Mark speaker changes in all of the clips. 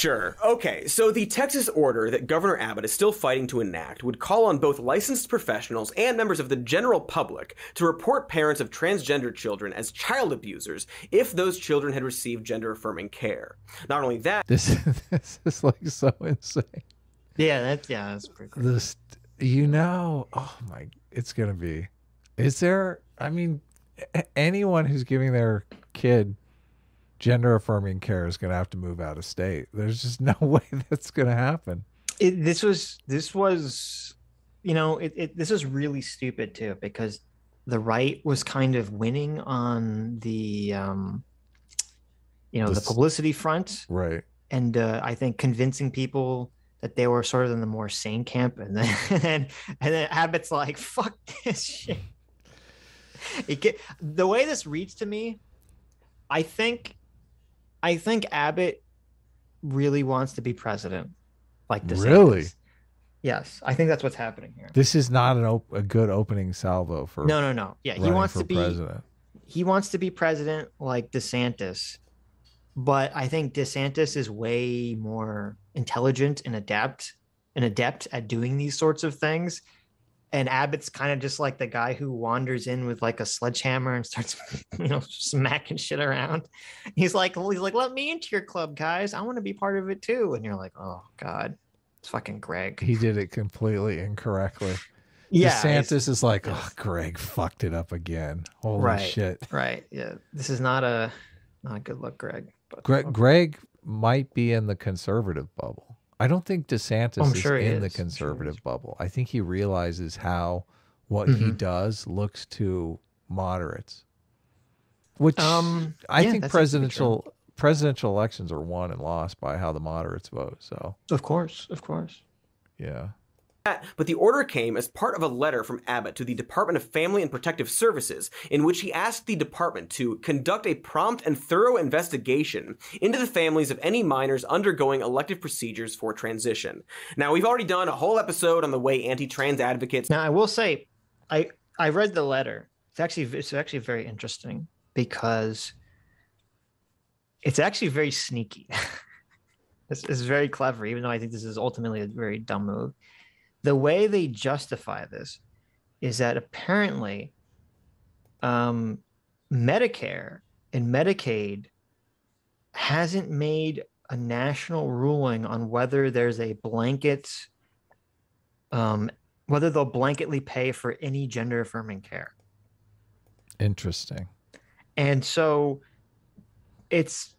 Speaker 1: Sure. Okay, so the Texas order that Governor Abbott is still fighting to enact would call on both licensed professionals and members of the general public to report parents of transgender children as child abusers if those children had received gender affirming care. Not only that,
Speaker 2: This this is like so insane.
Speaker 3: Yeah, that's yeah, that's pretty cool.
Speaker 2: This, you know, oh my, it's gonna be. Is there? I mean, anyone who's giving their kid gender affirming care is gonna have to move out of state. There's just no way that's gonna happen.
Speaker 3: It, this was this was, you know, it, it this is really stupid too because the right was kind of winning on the, um, you know, the publicity front,
Speaker 2: Right.
Speaker 3: and uh, I think convincing people that they were sort of in the more sane camp, and then and then, and then Abbott's like, "Fuck this shit." It get, the way this reads to me, I think, I think Abbott really wants to be president, like DeSantis.
Speaker 2: Really?
Speaker 3: Yes, I think that's what's happening here.
Speaker 2: This is not an op- a good opening salvo for
Speaker 3: No, no, no. Yeah, he wants to be
Speaker 2: president.
Speaker 3: he wants to be president like DeSantis, but I think DeSantis is way more intelligent and adept and adept at doing these sorts of things. And Abbott's kind of just like the guy who wanders in with like a sledgehammer and starts, you know, smacking shit around. He's like, he's like, let me into your club, guys. I want to be part of it too. And you're like, oh God, it's fucking Greg.
Speaker 2: He did it completely incorrectly.
Speaker 3: yeah,
Speaker 2: DeSantis is like, oh, Greg fucked it up again. Holy
Speaker 3: Right.
Speaker 2: shit.
Speaker 3: right. Yeah, this is not a not a good look, Greg. But
Speaker 2: Greg, Greg might be in the conservative bubble. I don't think DeSantis
Speaker 3: I'm
Speaker 2: is
Speaker 3: sure
Speaker 2: in
Speaker 3: is.
Speaker 2: the
Speaker 3: I'm sure
Speaker 2: conservative bubble. I think he realizes how what he
Speaker 3: Mhm.
Speaker 2: does looks to moderates. Which
Speaker 3: Um,
Speaker 2: I
Speaker 3: yeah,
Speaker 2: think
Speaker 3: that seems to be true.
Speaker 2: presidential presidential elections are won and lost by how the moderates vote. So
Speaker 3: Of course, of course.
Speaker 2: yeah.
Speaker 1: But the order came as part of a letter from Abbott to the Department of Family and Protective Services, in which he asked the department to conduct a prompt and thorough investigation into the families of any minors undergoing elective procedures for transition. Now, we've already done a whole episode on the way anti-trans advocates
Speaker 3: Now, I will say, I I read the letter. It's actually it's actually very interesting because it's actually very sneaky. it's, it's very clever, even though I think this is ultimately a very dumb move. The way they justify this is that apparently, um, Medicare and Medicaid hasn't made a national ruling on whether there's a blanket um, whether they'll blanketly pay for any gender affirming care.
Speaker 2: Interesting.
Speaker 3: And so it's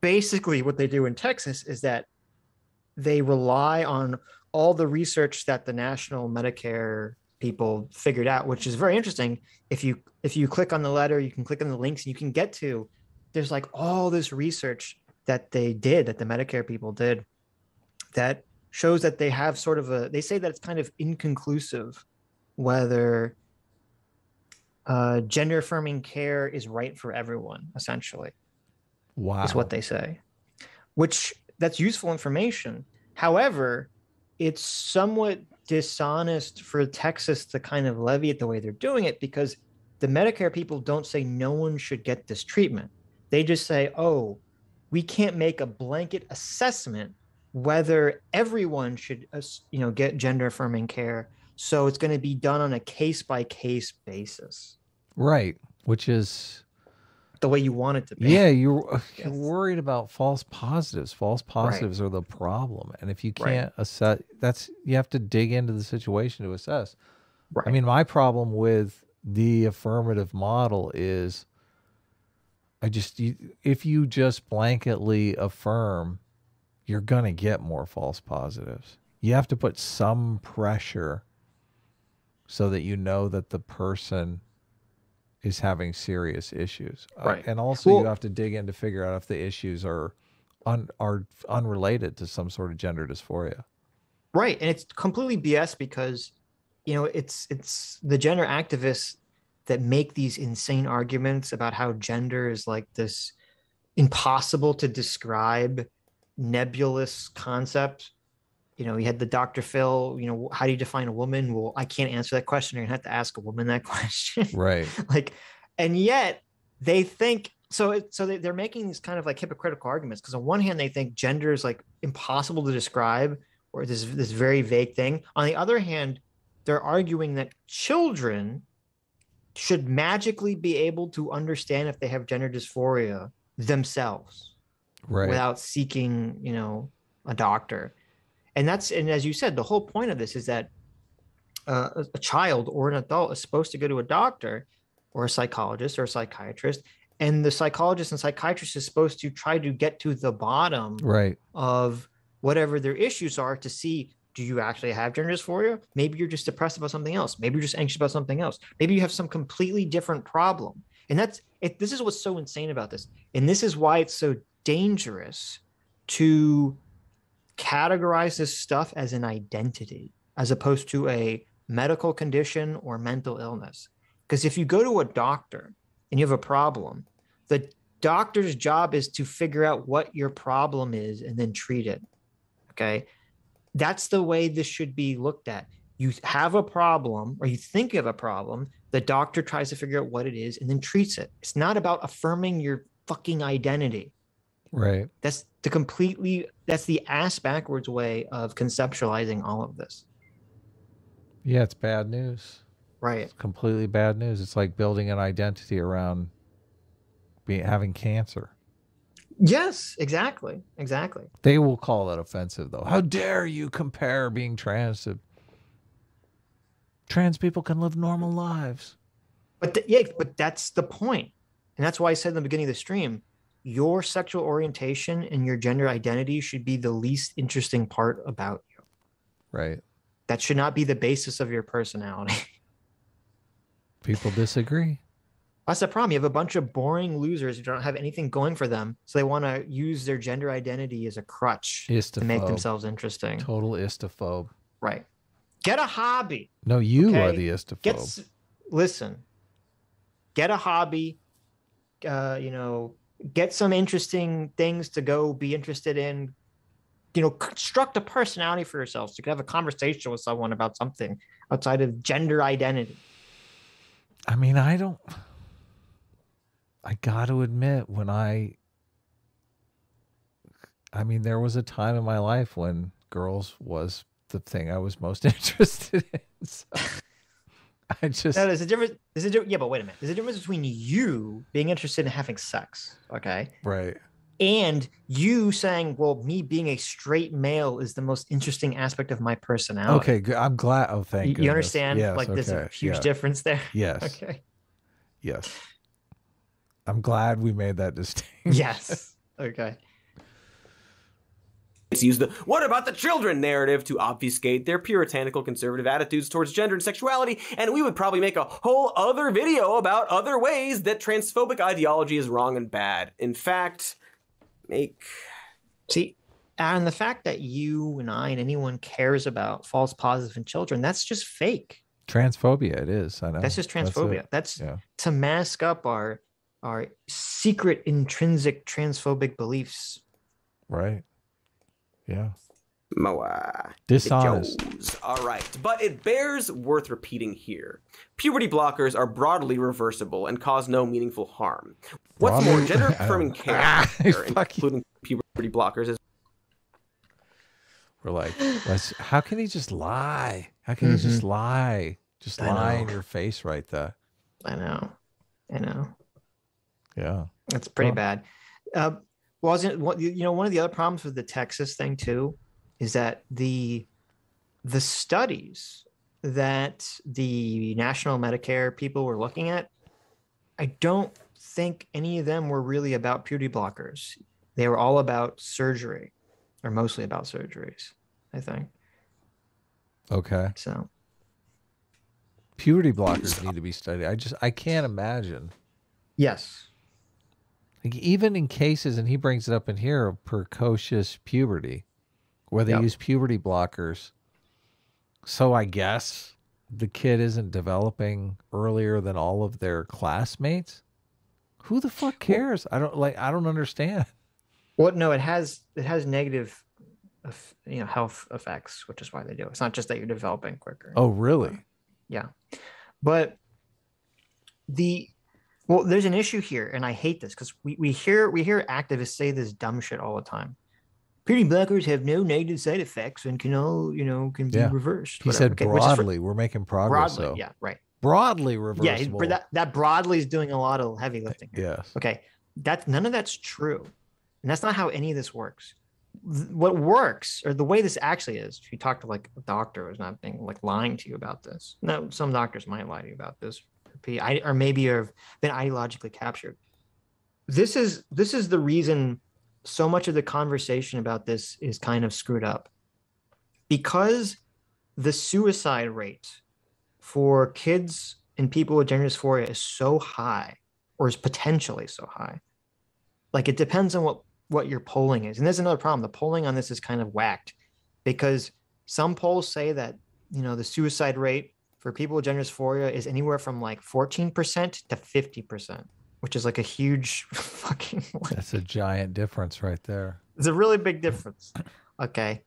Speaker 3: basically what they do in Texas is that they rely on all the research that the national Medicare people figured out, which is very interesting. If you if you click on the letter, you can click on the links and you can get to there's like all this research that they did that the Medicare people did that shows that they have sort of a they say that it's kind of inconclusive whether uh, gender affirming care is right for everyone essentially
Speaker 2: Wow.
Speaker 3: is what they say which that's useful information. However it's somewhat dishonest for texas to kind of levy it the way they're doing it because the medicare people don't say no one should get this treatment. They just say oh we can't make a blanket assessment whether everyone should uh, you know get gender affirming care. So it's going to be done on a case by case basis.
Speaker 2: Right. Which is
Speaker 3: the way you want it to be
Speaker 2: Yeah, you're uh,
Speaker 3: you're
Speaker 2: worried about false positives. False positives are the problem, and if you can't assess, that's you have to dig into the situation to assess.
Speaker 3: right
Speaker 2: I mean, my problem with the affirmative model is, I just you, if you just blanketly affirm, you're gonna get more false positives. You have to put some pressure, so that you know that the person is having serious issues. Uh,
Speaker 3: Right.
Speaker 2: and also you have to dig in to figure out if the issues are un, are unrelated to some sort of gender dysphoria.
Speaker 3: right and it's completely bs because you know it's it's the gender activists that make these insane arguments about how gender is like this impossible to describe nebulous concept you know you had the dr phil you know how do you define a woman well i can't answer that question you're gonna have to ask a woman that question
Speaker 2: Right.
Speaker 3: like and yet they think so it, so they, they're making these kind of like hypocritical arguments because on one hand they think gender is like impossible to describe or this this very vague thing. On the other hand, they're arguing that children should magically be able to understand if they have gender dysphoria themselves
Speaker 2: Right.
Speaker 3: without seeking, you know, a doctor. And that's and as you said, the whole point of this is that uh, a, child or an adult is supposed to go to a doctor or a psychologist or a psychiatrist, and the psychologist and psychiatrist is supposed to try to get to the bottom
Speaker 2: right.
Speaker 3: of whatever their issues are to see do you actually have gender dysphoria? Maybe you're just depressed about something else. Maybe you're just anxious about something else. Maybe you have some completely different problem. And that's it. This is what's so insane about this. And this is why it's so dangerous to categorize this stuff as an identity as opposed to a medical condition or mental illness. Because if you go to a doctor and you have a problem, the doctor's job is to figure out what your problem is and then treat it. Okay. That's the way this should be looked at. You have a problem or you think you have a problem, the doctor tries to figure out what it is and then treats it. It's not about affirming your fucking identity.
Speaker 2: Right.
Speaker 3: That's the completely that's the ass backwards way of conceptualizing all of this.
Speaker 2: Yeah, it's bad news.
Speaker 3: Right.
Speaker 2: It's completely bad news. It's like building an identity around being having cancer.
Speaker 3: Yes, exactly. Exactly.
Speaker 2: They will call that offensive though. How dare you compare being trans to trans people can live normal lives.
Speaker 3: But yeah, but that's the point. And that's why I said in the beginning of the stream, your sexual orientation and your gender identity should be the least interesting part about you.
Speaker 2: Right.
Speaker 3: That should not be the basis of your personality.
Speaker 2: People disagree.
Speaker 3: That's the problem. You have a bunch of boring losers who don't have anything going for them. So they want to use their gender identity as a crutch to make themselves interesting.
Speaker 2: Total istophobe.
Speaker 3: Right. Get a hobby.
Speaker 2: No, you are the istophobe.
Speaker 3: Get listen. Get a hobby. Uh, you know, get some interesting things to go be interested in. You know, construct a personality for yourself so you can have a conversation with someone about something outside of gender identity.
Speaker 2: I mean, I don't. I got to admit, when I. I mean, there was a time in my life when girls was the thing I was most interested in. So I just.
Speaker 3: Now, there's a difference. There's a difference. Yeah, but wait a minute. There's a difference between you being interested in having sex, okay,
Speaker 2: Right.
Speaker 3: and you saying, "Well, me being a straight male is the most interesting aspect of my personality."
Speaker 2: Okay. Good. I'm glad. Oh, thank
Speaker 3: You,
Speaker 2: you.
Speaker 3: you understand?
Speaker 2: Yes,
Speaker 3: like, there's a huge
Speaker 2: yeah,
Speaker 3: difference there.
Speaker 2: Yes.
Speaker 3: Okay.
Speaker 2: Yes. I'm glad we made that distinction.
Speaker 3: Yes. Okay.
Speaker 1: Use the what about the children narrative to obfuscate their puritanical conservative attitudes towards gender and sexuality, and we would probably make a whole other video about other ways that transphobic ideology is wrong and bad. In fact, make
Speaker 3: See, and the fact that you and I and anyone cares about false positives in children, that's just fake.
Speaker 2: Transphobia. It is. I know.
Speaker 3: That's just
Speaker 2: it.
Speaker 3: transphobia. That's,
Speaker 2: Yeah.
Speaker 3: to mask up our our secret intrinsic transphobic beliefs.
Speaker 2: Right. Yeah.
Speaker 1: Moa.
Speaker 2: Dishonest.
Speaker 1: Joes. All right, but it bears worth repeating here. Puberty blockers are broadly reversible and cause no meaningful harm. What's more, gender affirming care,
Speaker 2: Ah, fuck you.
Speaker 1: including puberty blockers, is
Speaker 2: We're like, let's, how can he just lie? How can he just lie? Just
Speaker 3: Mm-hmm. I
Speaker 2: lie in your face right there.
Speaker 3: I know. I know.
Speaker 2: Yeah.
Speaker 3: It's pretty
Speaker 2: Well-
Speaker 3: bad. Uh, wasn't what you know one of the other problems with the Texas thing too is that the the studies that the national Medicare people were looking at, I don't think any of them were really about puberty blockers. They were all about surgery, or mostly about surgeries. I think
Speaker 2: Okay.
Speaker 3: so.
Speaker 2: Puberty blockers need to be studied. I just, I can't imagine.
Speaker 3: Yes.
Speaker 2: Even in cases, and he brings it up in here, of precocious puberty, where they
Speaker 3: Yep.
Speaker 2: use puberty blockers. So I guess the kid isn't developing earlier than all of their classmates. Who the fuck cares? I don't like. I don't understand.
Speaker 3: Well, no, it has it has negative, you know, health effects, which is why they do. it. It's not just that you're developing quicker.
Speaker 2: Oh, really?
Speaker 3: yeah, but the Well, there's an issue here, and I hate this because we, we hear we hear activists say this dumb shit all the time. Puberty blockers have no negative side effects and can all you know can be
Speaker 2: Yeah.
Speaker 3: reversed.
Speaker 2: He
Speaker 3: whatever.
Speaker 2: said
Speaker 3: Okay, is for-
Speaker 2: broadly. We're making progress.
Speaker 3: broadly,
Speaker 2: though.
Speaker 3: yeah, right.
Speaker 2: Broadly
Speaker 3: Yeah,
Speaker 2: reversible.
Speaker 3: he- that that broadly is doing a lot of heavy uh, lifting. here.
Speaker 2: yes.
Speaker 3: Okay, that's none of that's true, and that's not how any of this works. What works, or the way this actually is, if you talk to like a doctor who's not being like lying to you about this. No, some doctors might lie to you about this, P- I- or maybe you've been ideologically captured. This is this is the reason so much of the conversation about this is kind of screwed up, because the suicide rate for kids and people with gender dysphoria is so high or is potentially so high. Like it depends on what what your polling is. And there's another problem. The polling on this is kind of whacked because some polls say that, you know, the suicide rate for people with gender dysphoria is anywhere from like 14% to 50%, which is like a huge fucking like,
Speaker 2: That's a giant difference right there.
Speaker 3: it's a really big difference. Okay.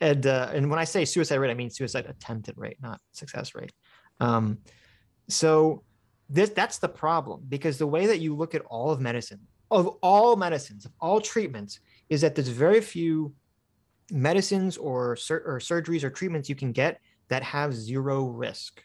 Speaker 3: And uh, and when I say suicide rate, I mean suicide attempted rate, not success rate. Um, so this that's the problem because the way that you look at all of medicine, of all medicines, of all treatments, is that there's very few medicines or sur- or surgeries or treatments you can get that have zero risk.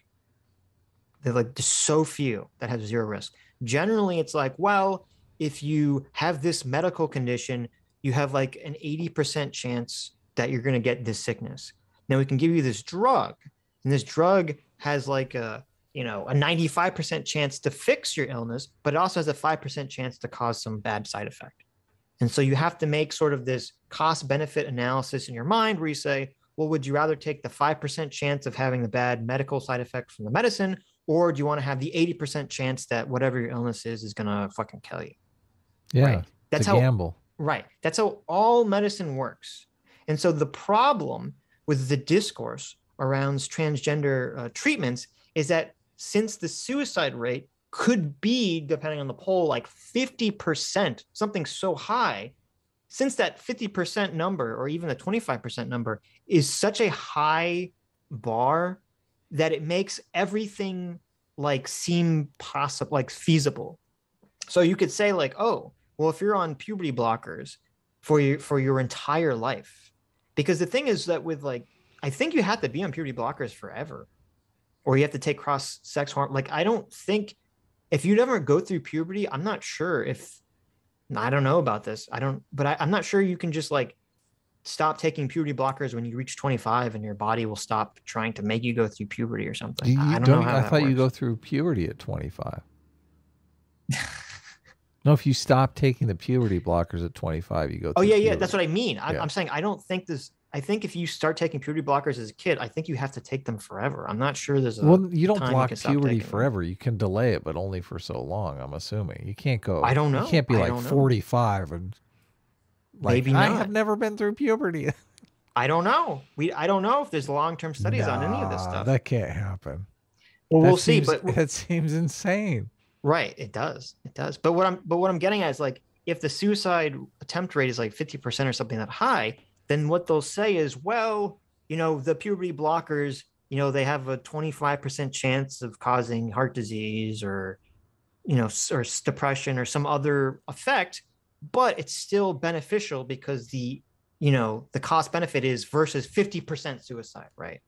Speaker 3: They're like there's so few that have zero risk. Generally, it's like, well, if you have this medical condition, you have like an 80% chance that you're going to get this sickness. Now we can give you this drug, and this drug has like a you know a 95% chance to fix your illness, but it also has a 5% chance to cause some bad side effect. And so you have to make sort of this cost benefit analysis in your mind where you say, well, would you rather take the 5% chance of having the bad medical side effect from the medicine, or do you want to have the 80% chance that whatever your illness is is going to fucking kill you?
Speaker 2: Yeah.
Speaker 3: Right. That's how
Speaker 2: gamble.
Speaker 3: Right. That's how all medicine works. And so the problem with the discourse around transgender uh, treatments is that since the suicide rate could be, depending on the poll, like 50%, something so high, since that 50% number or even the 25% number is such a high bar that it makes everything like seem possible, like feasible. So you could say, like, oh, well, if you're on puberty blockers for your for your entire life, because the thing is that with like, I think you have to be on puberty blockers forever, or you have to take cross sex hormone. Like, I don't think if you never go through puberty, I'm not sure if I don't know about this. I don't, but I, I'm not sure you can just like stop taking puberty blockers when you reach 25 and your body will stop trying to make you go through puberty or something.
Speaker 2: You,
Speaker 3: I don't
Speaker 2: don't-
Speaker 3: how
Speaker 2: I thought you go through puberty at 25. no, if you stop taking the puberty blockers at 25, you go.
Speaker 3: Oh yeah, yeah, that's what I mean. I'm,
Speaker 2: Yeah.
Speaker 3: I'm saying I don't think this. I think if you start taking puberty blockers as a kid, I think you have to take them forever. I'm not sure there's a.
Speaker 2: Well, you don't
Speaker 3: you
Speaker 2: block
Speaker 3: can
Speaker 2: puberty
Speaker 3: taking them.
Speaker 2: forever. You can delay it, but only for so long. I'm assuming you can't go.
Speaker 3: I don't know.
Speaker 2: You can't be
Speaker 3: I
Speaker 2: like 45 and like
Speaker 3: Maybe
Speaker 2: I have never been through puberty.
Speaker 3: I don't know. We I don't know if there's long term studies on any of this stuff.
Speaker 2: That can't happen.
Speaker 3: well,
Speaker 2: That
Speaker 3: we'll see. But
Speaker 2: that seems insane.
Speaker 3: right, it does. It does. But what I'm but what I'm getting at is like if the suicide attempt rate is like 50% or something that high, then what they'll say is, well, you know, the puberty blockers, you know, they have a 25% chance of causing heart disease or you know, or depression or some other effect, but it's still beneficial because the, you know, the cost benefit is versus 50% suicide, right?